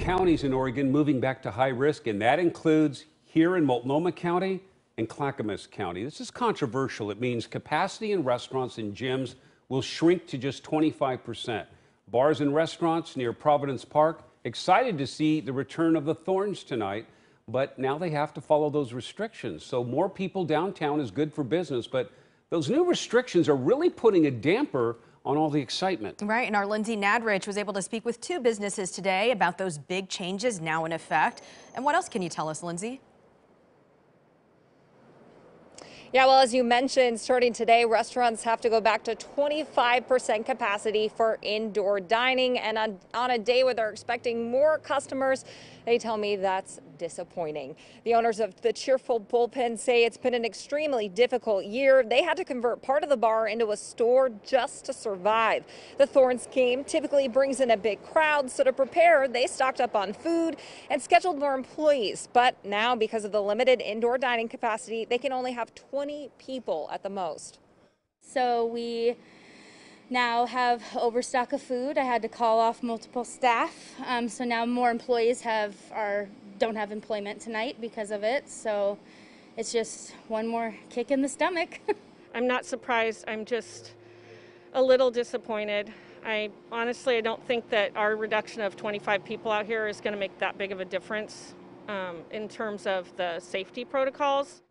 counties in Oregon moving back to high risk, and that includes here in Multnomah County and Clackamas County. This is controversial. It means capacity in restaurants and gyms will shrink to just 25%. Bars and restaurants near Providence Park excited to see the return of the Thorns tonight, but now they have to follow those restrictions. So more people downtown is good for business, but those new restrictions are really putting a damper on all the excitement. Right, and our Lindsay Nadrich was able to speak with two businesses today about those big changes now in effect. And what else can you tell us, Lindsay? Yeah, well, as you mentioned, starting today, restaurants have to go back to 25% capacity for indoor dining. And on, on, a day where they're expecting more customers, they tell me that's disappointing. The owners of the Cheerful Bullpen say it's been an extremely difficult year. They had to convert part of the bar into a store just to survive. The Thorns game typically brings in a big crowd, so to prepare, they stocked up on food and scheduled more employees. But now, because of the limited indoor dining capacity, they can only have 20 people at the most. So we now have overstock of food. I had to call off multiple staff, um, so now more employees have are don't have employment tonight because of it. So it's just one more kick in the stomach. I'm not surprised. I'm just a little disappointed. I honestly I don't think that our reduction of 25 people out here is going to make that big of a difference um, in terms of the safety protocols.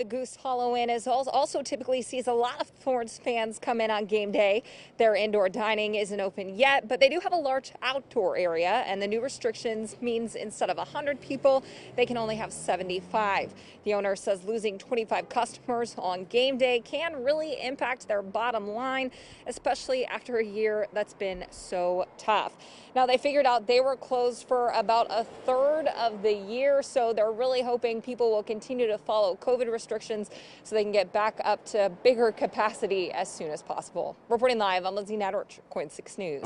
The Goose Hollow Inn is also typically sees a lot of Thorns fans come in on game day. Their indoor dining isn't open yet, but they do have a large outdoor area, and the new restrictions means instead of 100 people, they can only have 75. The owner says losing 25 customers on game day can really impact their bottom line, especially after a year that's been so tough. Now, they figured out they were closed for about a third of the year, so they're really hoping people will continue to follow COVID restrictions so they can get back up to bigger capacity as soon as possible. Reporting live, I'm Lindsay Nadrich, KOIN 6 News.